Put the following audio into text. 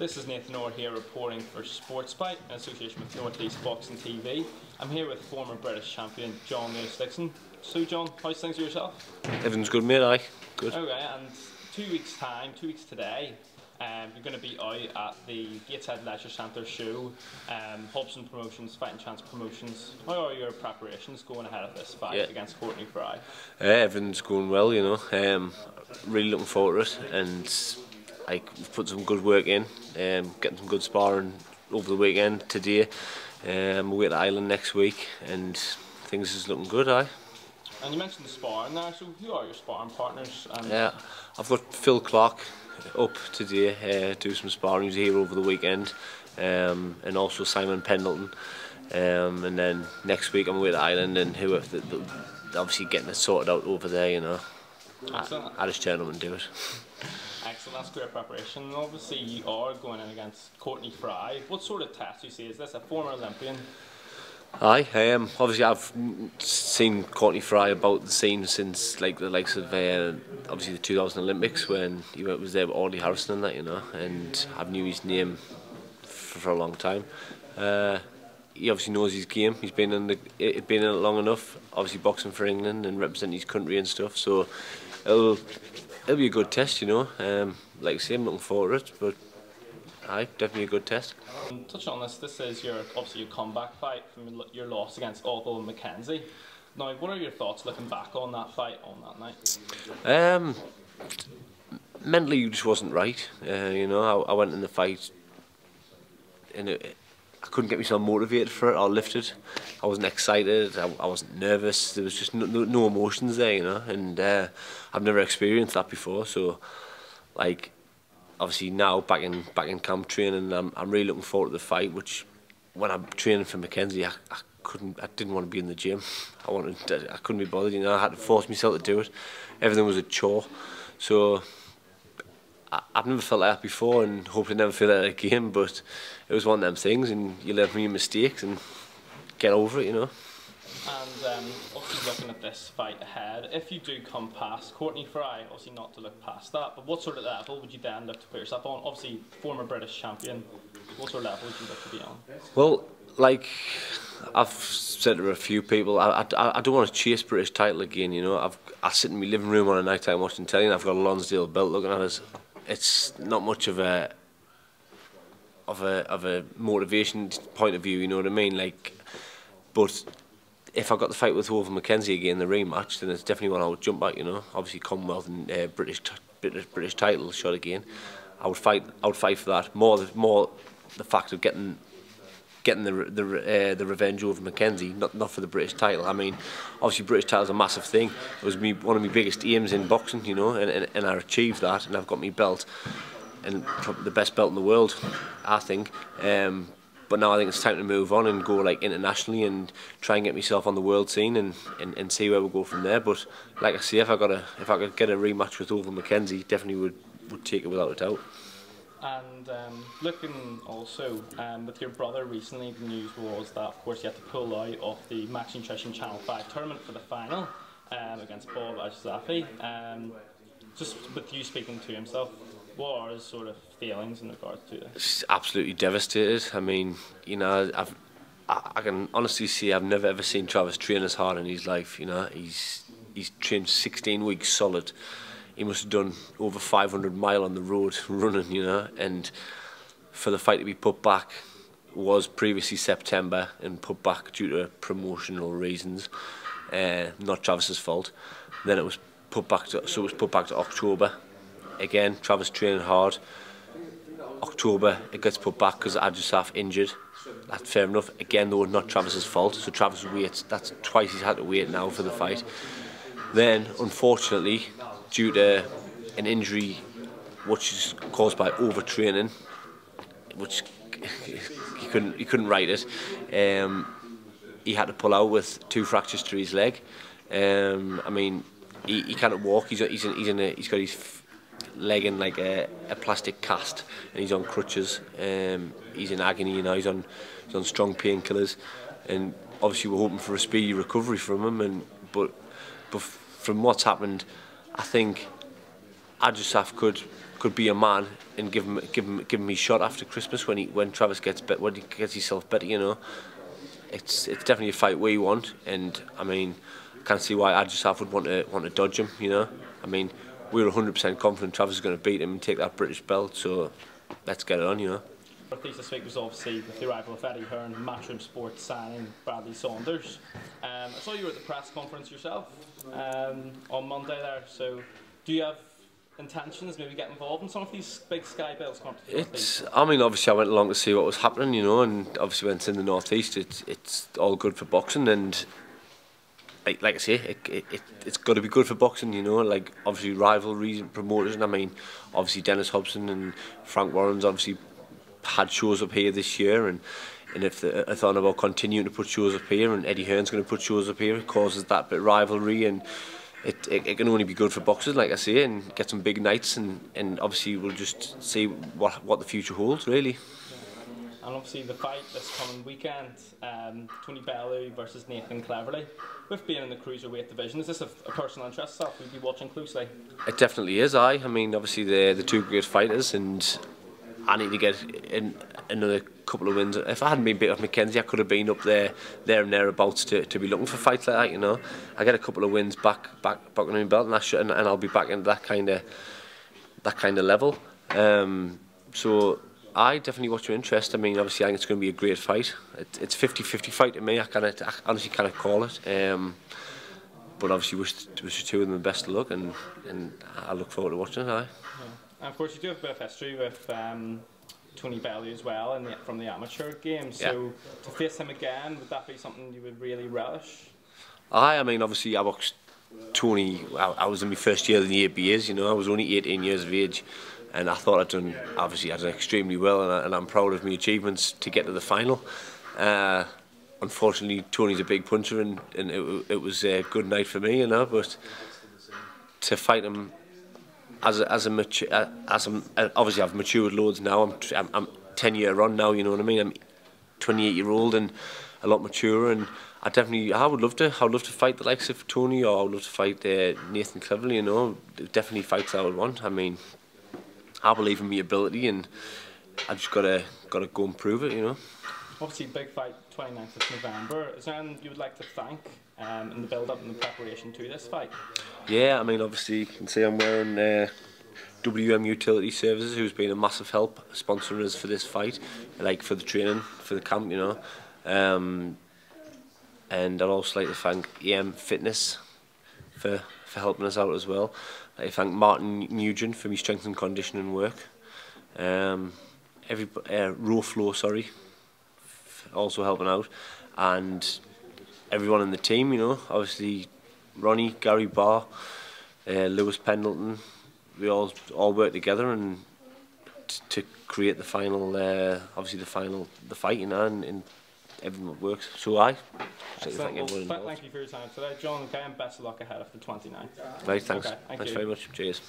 This is Nathan Orr here reporting for Sportsbite in association with Northeast Boxing TV. I'm here with former British champion Jon-Lewis Dickinson. So Jon, how's things with yourself? Everything's good mate, aye. Good. Okay, and two weeks time, two weeks today, um, you're going to be out at the Gateshead Leisure Centre show, um, Hobson Promotions, Fighting Chance Promotions. How are your preparations going ahead of this fight Yeah. against Courtney Fry? Uh, everything's going well, you know. Um, really looking forward to it, and like put some good work in, um, getting some good sparring over the weekend today. Um, we're at Ireland next week, and things is looking good. I. And you mentioned the sparring there, so who are your sparring partners? And... Yeah, I've got Phil Clark up today, uh, do some sparring. He's here over the weekend, um, and also Simon Pendleton. Um, and then next week I'm away to Ireland, and who the, the, obviously getting it sorted out over there, you know. Excellent. Irish gentlemen do it. Excellent, that's great preparation. And obviously, you are going in against Courtney Fry. What sort of test do you see? Is this a former Olympian? Aye, um, obviously I've seen Courtney Fry about the scene since like the likes of uh, obviously the 2000 Olympics when he was there with Audley Harrison and that, you know, and I've knew his name for, for a long time. Uh, he obviously knows his game. He's been in the been in it long enough. Obviously boxing for England and representing his country and stuff. So it'll it'll be a good test, you know. Um, like I say, I'm looking forward to it, but aye, definitely a good test. And touch on this. This is your obviously your comeback fight from your loss against Ovill McKenzie. Now, what are your thoughts looking back on that fight on that night? Um, mentally, you just wasn't right. Uh, you know, I, I went in the fight, and it, I couldn't get myself motivated for it or lifted. I wasn't excited. I, I wasn't nervous. There was just no, no, no emotions there, you know. And uh, I've never experienced that before. So, like, obviously now back in back in camp training, I'm I'm really looking forward to the fight. Which, when I'm training for Mackenzie, I, I couldn't. I didn't want to be in the gym. I wanted. I couldn't be bothered. You know, I had to force myself to do it. Everything was a chore. So I, I've never felt like that before, and hopefully never feel like that again. But it was one of them things, and you learn from your mistakes and get over it. You know. And um, obviously looking at this fight ahead, if you do come past Courtney Fry, obviously not to look past that, but what sort of level would you then look to put yourself on? Obviously, former British champion. What sort of level would you look to be on? Well, like I've said to a few people, I, I, I don't want to chase British title again. You know, I've I sit in my living room on a night time watching telly, and I've got a Lonsdale belt looking at us. it's not much of a of a of a motivation point of view. You know what I mean? Like, but if I got the fight with Hover McKenzie again, the rematch, then it's definitely one I would jump back. You know, obviously Commonwealth and uh, British British British title shot again. I would fight. I would fight for that more. The, more the fact of getting getting the the uh, the revenge over Mackenzie, not not for the British title. I mean, obviously British title's a massive thing. It was me one of my biggest aims in boxing, you know, and, and, and I achieved that, and I've got my belt, and probably the best belt in the world, I think. Um, but now I think it's time to move on and go like internationally and try and get myself on the world scene and, and, and see where we go from there. But like I say, if I got a if I could get a rematch with Oval McKenzie, definitely would would take it without a doubt. And um, looking also um, with your brother recently, the news was that of course you had to pull out of the Max Nutrition Channel 5 tournament for the final um, against Bob Ajisafe. Um, just with you speaking to himself, what are his sort of feelings in regards to this? Absolutely devastated. I mean, you know, I've, I, I can honestly say I've never ever seen Travis train as hard in his life. You know, he's he's trained 16 weeks solid. He must have done over 500 mile on the road running. You know, and for the fight to be put back was previously September and put back due to promotional reasons, uh, not Travis's fault. Then it was put back to so it was put back to October. Again, Travis training hard. October, it gets put back because Ajisafe injured. That's fair enough. Again, though, not Travis's fault. So Travis waits. That's twice he's had to wait now for the fight. Then, unfortunately, due to an injury which is caused by overtraining, which he couldn't he couldn't write it. Um, he had to pull out with two fractures to his leg. Um, I mean, he, he can't walk. He's he's in, he's in a, he's got his leg in like a, a plastic cast, and he's on crutches. Um, he's in agony. You know, he's on he's on strong painkillers, and obviously we're hoping for a speedy recovery from him. And but but from what's happened, I think Adjusaf could could be a man and give him give him give him his shot after Christmas when he when Travis gets bet when he gets himself better, you know. It's it's definitely a fight we want and I mean can't see why Adjusaf would want to want to dodge him, you know. I mean, we we're 100% confident Travis is going to beat him and take that British belt, so let's get it on, you know. Northeast this week was obviously with the arrival of Eddie Hearn, Matchroom Sports signing Bradley Saunders. Um, I saw you were at the press conference yourself um, on Monday there. So, do you have intentions maybe get involved in some of these big Sky competitions? It's. I mean, obviously, I went along to see what was happening, you know, and obviously when it's in the northeast. It's it's all good for boxing, and like, like I say, it, it, it it's got to be good for boxing, you know. Like obviously rivalries and promoters, and I mean, obviously Dennis Hobson and Frank Warren's obviously had shows up here this year and and if the, I thought about continuing to put shows up here and Eddie Hearn's going to put shows up here it causes that bit of rivalry and it, it, it can only be good for boxers like I say and get some big nights and, and obviously we'll just see what what the future holds really. And obviously the fight this coming weekend um, Tony Bellew versus Nathan Cleverly with being in the cruiserweight division is this a, a personal interest stuff we'd be watching closely? It definitely is I I mean obviously they're the two great fighters and I need to get in another couple of wins. If I hadn't been bit off McKenzie, I could have been up there, there and thereabouts to, to be looking for fights like that. You know, I get a couple of wins back, back, back on my belt, and, I should, and, and I'll be back into that kind of that kind of level. Um, so I definitely watch your interest. I mean, obviously, I think it's going to be a great fight. It, it's 50-50 fight to me. I kind of, I honestly kind of call it. Um, but obviously, wish, wish the two of them the best of luck, and, and I look forward to watching it. Aye. And of course, you do have a bit of history with um, Tony Bellew as well the, from the amateur game. So yeah. to face him again, would that be something you would really relish? I, I mean, obviously, I boxed Tony. I, I was in my first year in the ABAs. You know, I was only 18 years of age, and I thought I'd done obviously I'd done extremely well, and, I, and I'm proud of my achievements to get to the final. Uh, unfortunately, Tony's a big puncher, and, and it, it was a good night for me, you know. But to fight him as a, as a mature, as I'm obviously I've matured loads now. I'm, I'm I'm 10 year on now. You know what I mean? I'm 28 year old and a lot mature and I definitely I would love to I would love to fight the likes of Tony or I would love to fight uh, Nathan Cleverly. You know, definitely fights I would want. I mean, I believe in my ability and I just gotta gotta go and prove it. You know. Obviously, big fight 29th of November. Is there anyone you would like to thank um, in the build up and the preparation to this fight? Yeah, I mean, obviously, you can see I'm wearing uh, WM Utility Services, who's been a massive help sponsoring us for this fight, like for the training, for the camp, you know. Um, and I'd also like to thank EM Fitness for, for helping us out as well. Like thank Martin Nugent for my strength and conditioning work. Um, every uh, Row Flow, sorry, also helping out, and everyone in the team. You know, obviously Ronnie, Gary Barr, uh, Lewis Pendleton. We all all work together and to create the final, uh, obviously the final, the fight, you know, and, and everyone works. So I. So thank, well, thank you for your time today, John. Okay, and best of luck ahead of the 29th. Right, thanks. Okay, thank thanks you. very much. Cheers.